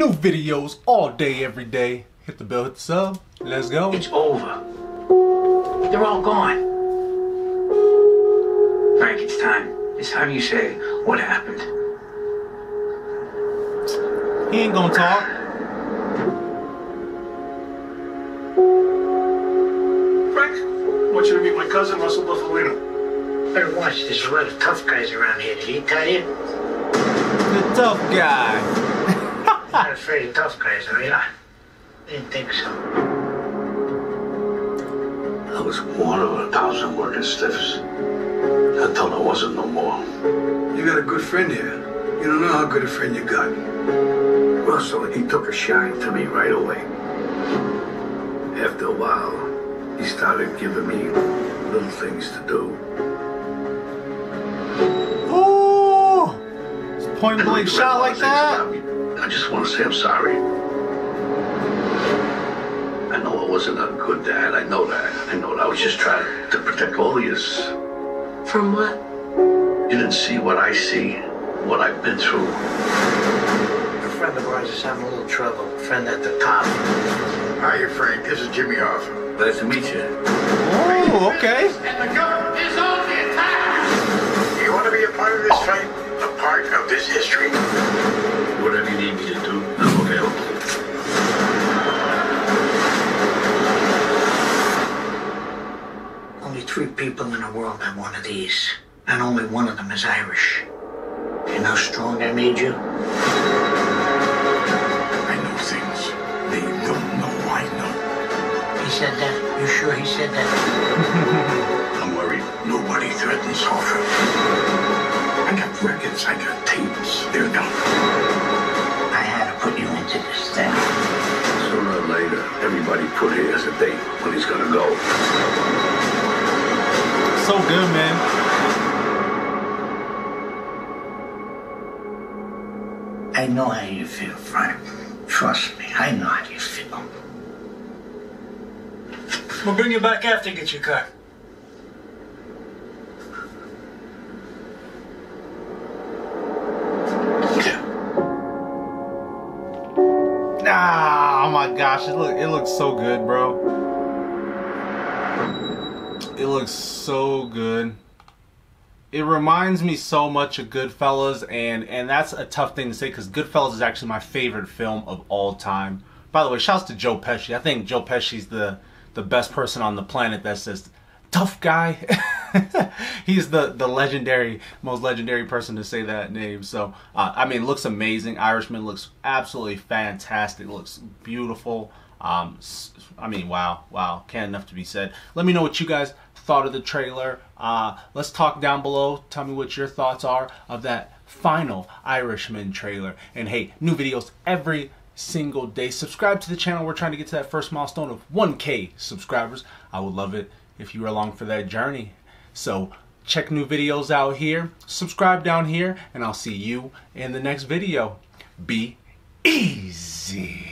New videos all day, every day. Hit the bell, hit the sub. Let's go. It's over. They're all gone. Frank, it's time. It's time you say what happened. He ain't gonna talk. Frank, I want you to meet my cousin, Russell Bufalino. Better watch, there's a lot of tough guys around here. Did he tell you? The tough guy. You're not afraid of tough guys, are you? Didn't think so. I was one of a thousand working stiffs. Until I wasn't no more. You got a good friend here. You don't know how good a friend you got. Russell, he took a shine to me right away. After a while, he started giving me little things to do. Ooh. Point blank shot like read a that. Of things about me. I just want to say I'm sorry. I know I wasn't a good dad. I know that. I know that. I was just trying to protect all of you. From what? You didn't see what I see, what I've been through. A friend of ours is having a little trouble. A friend at the top. Hiya, Frank. This is Jimmy Hoffa. Nice to meet you. Oh, okay. And the government is on the attack! You want to be a part of this fight? A part of this history? Three people in the world have one of these. And only one of them is Irish. You know how strong that made you? I know things they don't know I know. He said that? You sure he said that? I'm worried. Nobody threatens Hoffa. I got records. I got tapes. They're done. I had to put you into this thing. Sooner or later, everybody put here as a date when he's gonna go. So good, man. I know how you feel, Frank. Trust me, I know how you feel. We'll bring you back after you get your car. Ah, oh my gosh, it look it looks so good, bro. It looks so good. It reminds me so much of Goodfellas, and and that's a tough thing to say because Goodfellas is actually my favorite film of all time. By the way, shouts to Joe Pesci. I think Joe Pesci's the the best person on the planet that says tough guy. He's the the legendary, most legendary person to say that name. So uh, I mean, looks amazing. Irishman looks absolutely fantastic. Looks beautiful. Um, I mean, wow, wow, can't enough to be said. Let me know what you guys thought of the trailer. Uh, let's talk down below. Tell me what your thoughts are of that final Irishman trailer. And hey, new videos every single day. Subscribe to the channel. We're trying to get to that first milestone of 1K subscribers. I would love it if you were along for that journey. So check new videos out here, subscribe down here, and I'll see you in the next video. Be easy.